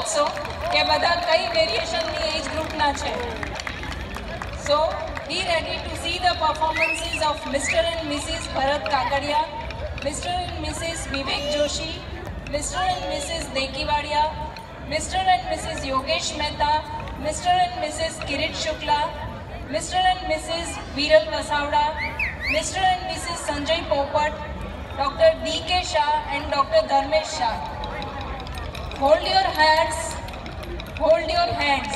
શકશો કે બધા કઈ વેરિએશનની એજ ગ્રુપના છે so be ready to see the performances of Mr and Mrs Bharat Kakadiya Mr and Mrs Vivek Joshi Mr and Mrs Dekiwadiya Mr and Mrs Yogesh Mehta Mr and Mrs Kirit Shukla Mr and Mrs Viral Vasavada Mr and Mrs Sanjay Popat doctor D K Shah and doctor Dharmesh Shah hold your hands. Hold your hands.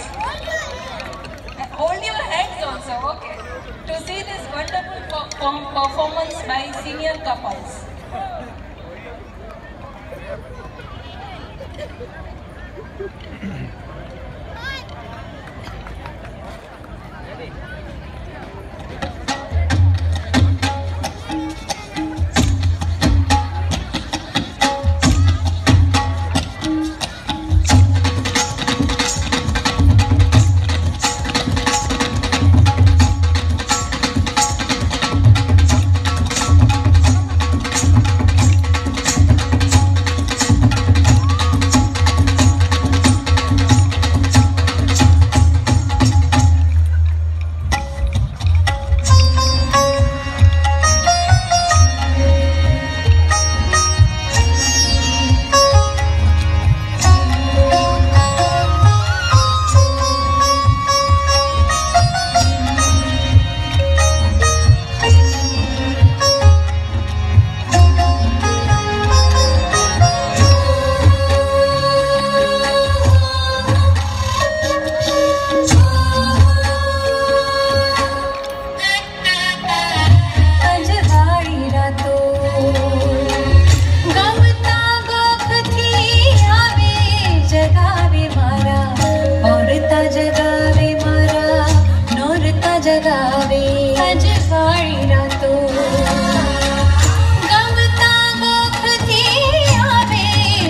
Hold your hands also okay. To see this wonderful performance by senior couples जावे। अज सारी रातों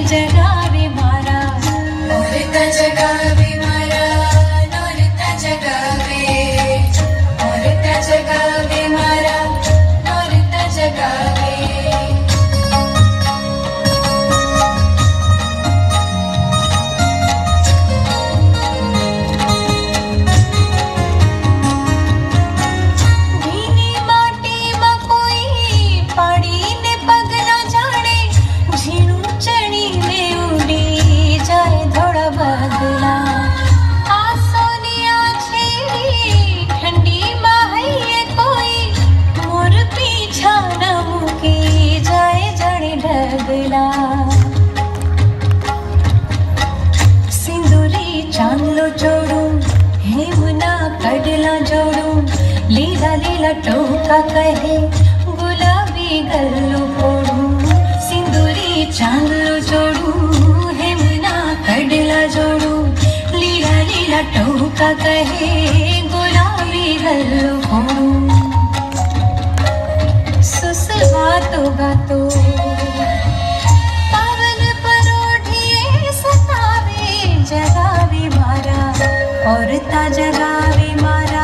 जगावे मारा। जगावे का कहे, गुलाबी गल्लू फोड़ू सिंदूरी चांदलो जोड़ू, हेमना कडला जोड़ू, लीला लीला टोका कहे, गुलाबी गल्लू फोड़ू सुसलवा तो गातो पावन परोढ़िए सतावे, जगावे मारा औरता जगावे मारा।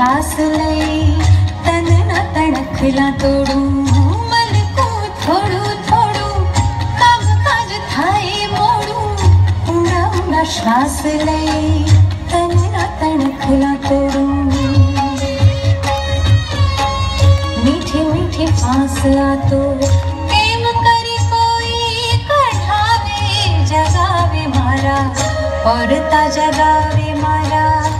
श्वास ले, तन न तड़खला तोड़ू, मन को छोड़ू छोड़ू काज मोड़ू। उड़ा श्वास ले, तन न तड़खला तोड़ू। मीठी, मीठे फासला तो प्रेम करी कोई, कढ़ावे, जगावे मारा, और ता जगावे मारा।